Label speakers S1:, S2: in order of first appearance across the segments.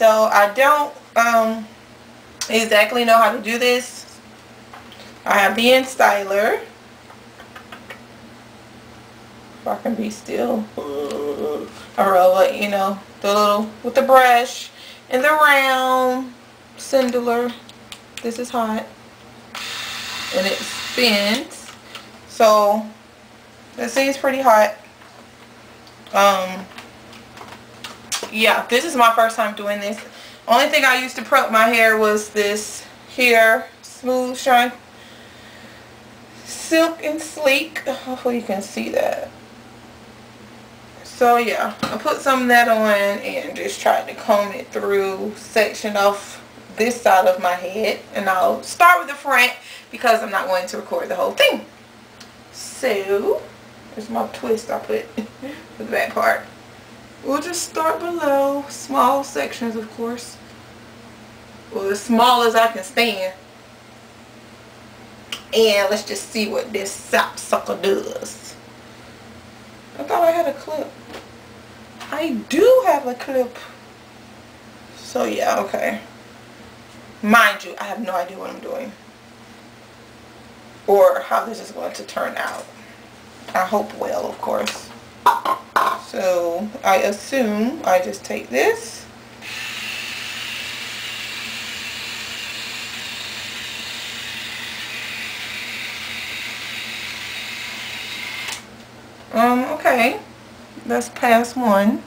S1: so I don't um, exactly know how to do this. I have the InStyler. If I can be still. Or, uh, you know, the little, with the brush and the round cindular. This is hot. And it spins. So, see, it's pretty hot. Um, yeah, this is my first time doing this. Only thing I used to prep my hair was this here, smooth shine, silk and sleek. Hopefully you can see that. So yeah, I put some of that on and just tried to comb it through, section off this side of my head. And I'll start with the front because I'm not going to record the whole thing. So, there's my twist I put for the back part. We'll just start below, small sections of course. Well as small as I can stand. And let's just see what this sap sucker does. I thought I had a clip. I do have a clip. So yeah okay. Mind you I have no idea what I'm doing. Or how this is going to turn out. I hope well of course so I assume I just take this Um, okay. That's past one.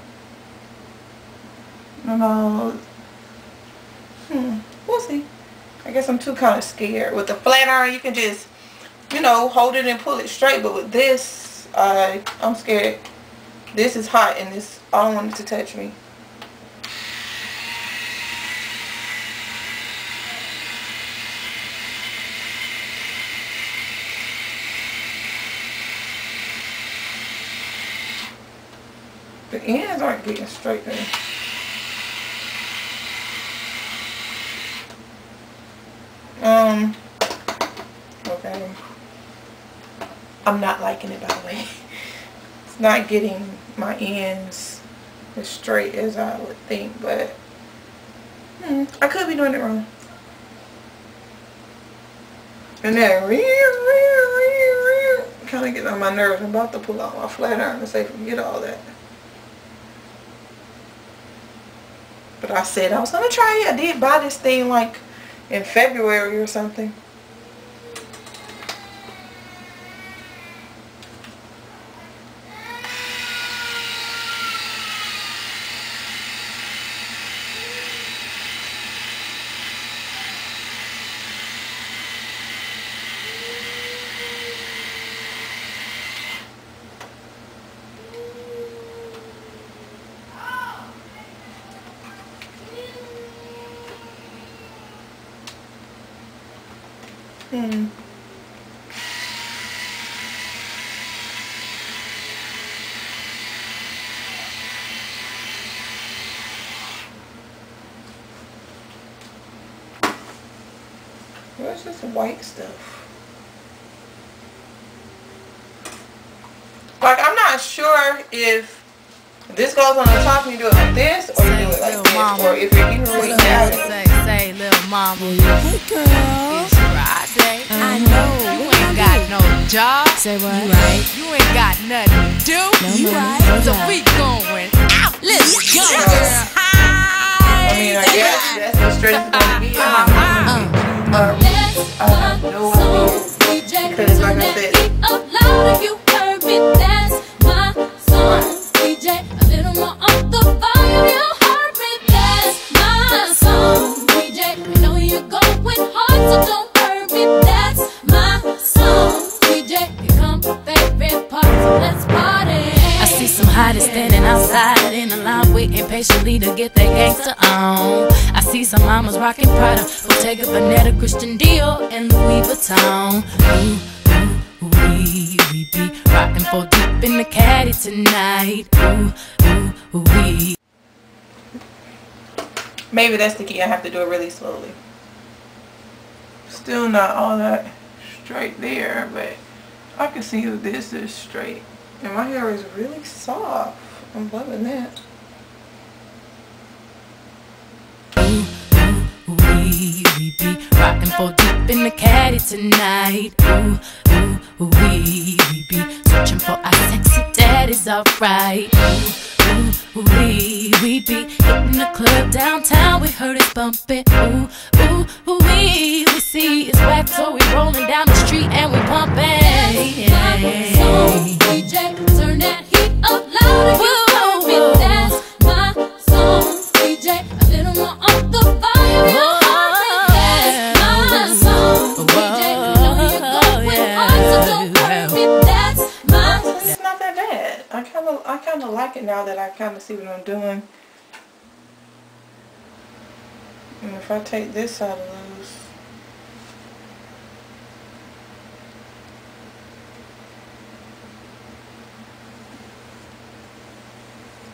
S1: About, hmm, we'll see. I guess I'm too kind of scared. With the flat iron, you can just, you know, hold it and pull it straight. But with this, I, I'm scared. This is hot and this, I don't to touch me. The ends aren't getting straight there. Um, okay. I'm not liking it by the way. Not getting my ends as straight as I would think, but hmm, I could be doing it wrong. And then, kind of getting on my nerves. I'm about to pull out my flat iron and say forget all that. But I said I was going to try it. I did buy this thing like in February or something. Hmm. Where's this white stuff? Like, I'm not sure if this goes on the top and you do it like this, or you do it like this, or if you're even way down.
S2: Say, say, little mama. Hey, girl. It's Friday. Uh -huh. I know. You ain't got no job. Say what? You right. You ain't got nothing to do. No you right. So we going out. Let's go, girl.
S1: I mean, I guess that's the straight it's gonna be. Uh -huh. uh, uh, I have no idea. Because like I said,
S3: you heard me,
S2: patiently to get their gangster on. I see some mamas rocking Prada, Bottega Veneta, Christian Dior, and Louis Vuitton. Ooh, ooh, we, we be rocking for deep in the caddy tonight. Ooh, ooh, we.
S1: Maybe that's the key. I have to do it really slowly. Still not all that straight there, but I can see that this is straight. And my hair is really soft. I'm loving that.
S2: We, we be rocking for deep in the caddy tonight. Ooh, ooh, ooh, we, we be searching for our sexy daddies, alright. Ooh, ooh, ooh, we, we be hitting the club downtown, we heard it bumping. Ooh, ooh, ooh, we, we see it's whack, so we rolling down the street and we pumping.
S3: Song, DJ. Turn that heat up louder.
S1: Now that I kind of see what I'm doing. And if I take this out of loose.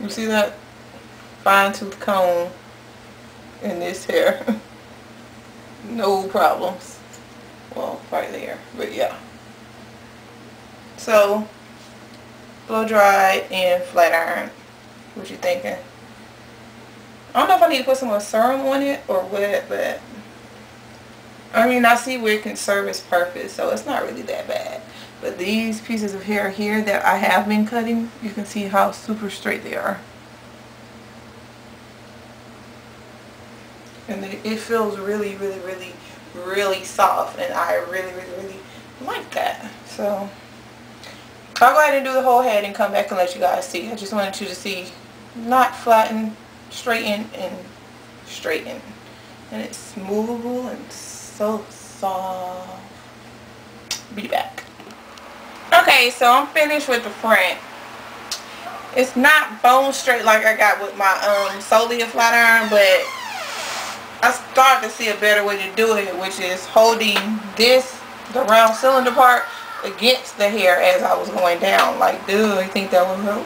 S1: You see that fine tooth comb in this hair? no problems. Well, right there, but yeah. So, blow dry and flat iron. What you thinking? I don't know if I need to put some more serum on it or what, but I mean, I see where it can serve its purpose, so it's not really that bad. But these pieces of hair here that I have been cutting, you can see how super straight they are. And it it feels really, really, really, really soft, and I really, really, really like that. So, I'll go ahead and do the whole head and come back and let you guys see. I just wanted you to see not flatten, straighten, and straighten. And it's movable and so soft. Be back. Okay, so I'm finished with the front. It's not bone straight like I got with my um Solia flat iron, but I started to see a better way to do it, which is holding this, the round cylinder part, against the hair as I was going down. Like, dude, I think that would help.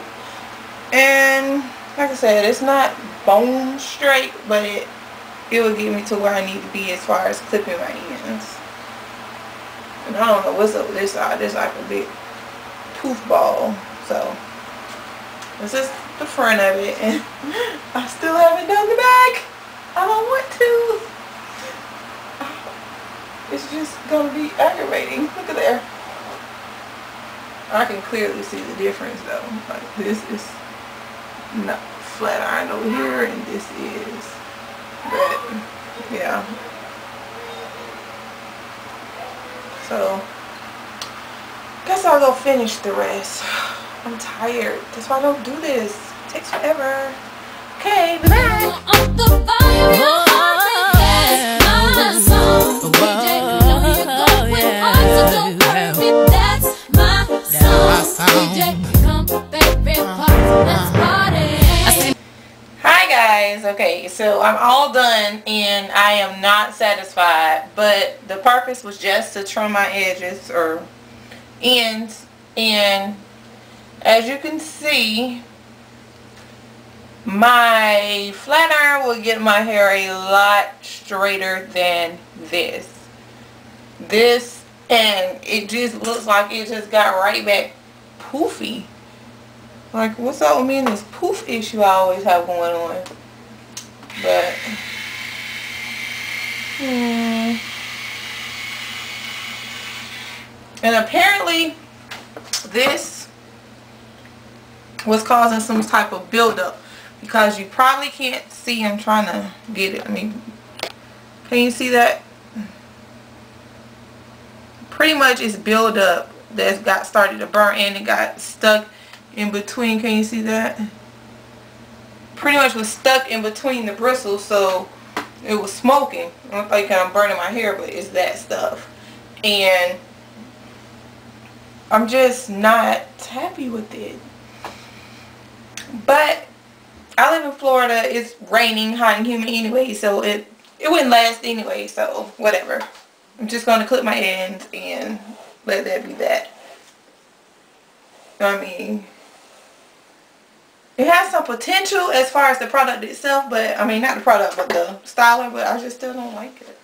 S1: And like I said, it's not bone straight, but it it will get me to where I need to be as far as clipping my ends. And I don't know what's up with this side. This like a big poof ball. So this is the front of it, and I still haven't done the back. I don't want to. It's just gonna be aggravating. Look at there. I can clearly see the difference though. Like this is not flat iron over here and this is. But yeah. So guess I'll go finish the rest. I'm tired. That's why I don't do this. It takes forever. Okay, bye.
S3: on
S1: Hi guys, okay, so I'm all done and I am not satisfied, but the purpose was just to trim my edges or ends and as you can see, my flat iron will get my hair a lot straighter than this. This and it just looks like it just got right back poofy. Like, what's up with me and this poof issue I always have going on? But, hmm. And apparently, this was causing some type of buildup. Because you probably can't see, I'm trying to get it. I mean, can you see that? Pretty much it's buildup that's got started to burn and it got stuck in between. Can you see that? Pretty much was stuck in between the bristles, so it was smoking. I look like I'm burning my hair, but it's that stuff. And I'm just not happy with it. But I live in Florida. It's raining, hot and humid anyway, so it it wouldn't last anyway. So whatever. I'm just gonna clip my ends and let that be that. I mean, it has some potential as far as the product itself, but I mean not the product, but the styler. But I just still don't like it.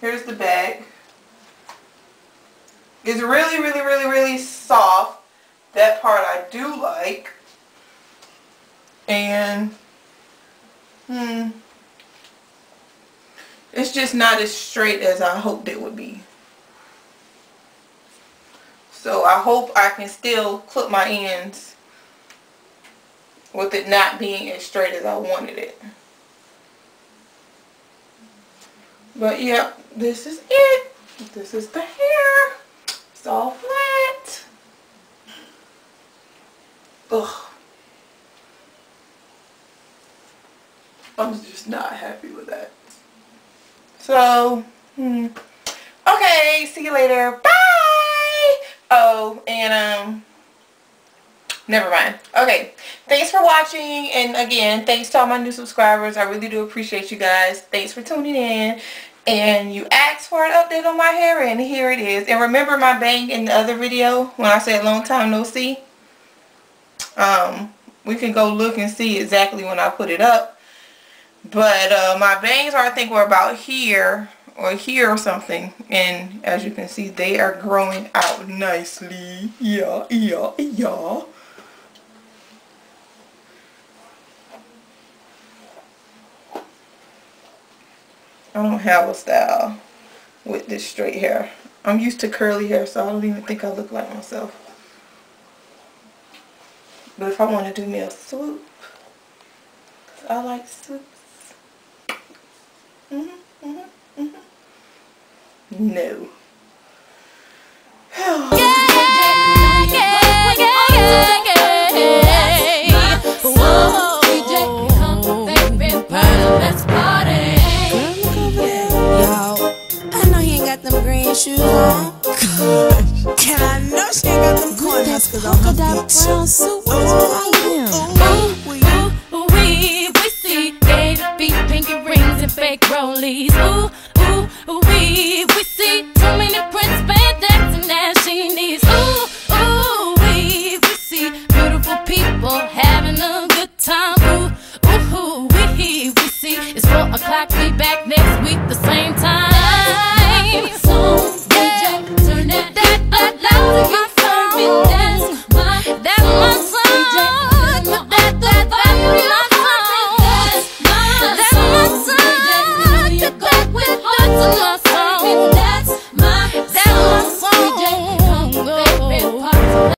S1: Here's the bag. It's really, really, really, really soft. That part I do like. And, hmm. It's just not as straight as I hoped it would be. So I hope I can still clip my ends with it not being as straight as I wanted it. But yeah, this is it. This is the hair. It's all flat. Ugh. I'm just not happy with that. So, hmm. okay, see you later. Bye! Oh, and um, never mind. Okay, thanks for watching. And again, thanks to all my new subscribers. I really do appreciate you guys. Thanks for tuning in. And you asked for an update on my hair, and here it is. And remember my bang in the other video when I said long time no see? Um, we can go look and see exactly when I put it up. But uh, my bangs are, I think, were about here or here or something. And as you can see, they are growing out nicely. Yeah, yeah, yeah. I don't have a style with this straight hair. I'm used to curly hair, so I don't even think I look like myself. But if I want to do me a swoop, I like swoops. Mm -hmm, mm -hmm, mm -hmm. No.
S4: shoes on. And I know she ain't got them corn huskers on her feet. brown suit. What's wrong with him? Ooh, we, we see gator feet, pinky rings, and fake rollies. Ooh, Four o'clock, be back next week, the same time.